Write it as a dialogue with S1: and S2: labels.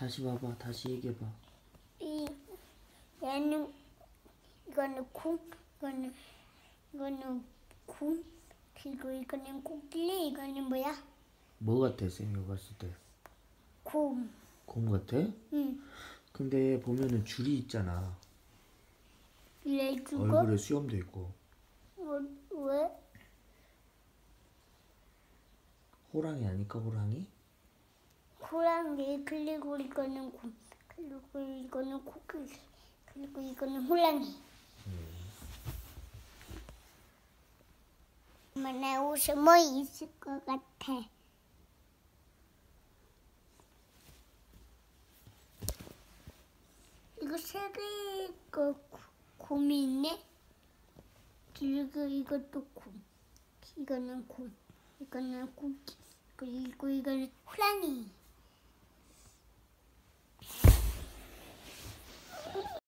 S1: 다시 봐봐. 다시 얘기해봐.
S2: 이 얘는 이거는 콩, 이거는 이거는 곰, 그리고 이거는 코끼리, 이거는 뭐야?
S1: 뭐 같아 쌤이 봤을 때?
S2: 곰.
S1: 곰 같아?
S2: 응.
S1: 근데 보면은 줄이 있잖아.
S2: 이래 주고
S1: 얼굴에 수염도 있고.
S2: 어, 왜?
S1: 호랑이 아닐까 호랑이?
S2: 호랑이 그리고 이거는 곰, 그리고 이거는 코끼리, 그리고 이거는 호랑이. 엄마 나 옷에 뭐 있을 것 같아. 이거 세개 거 곰이 있네. 그리고 이것도 곰. 이거는 곰. 이거는 코끼. 그리고 이거는 호랑이.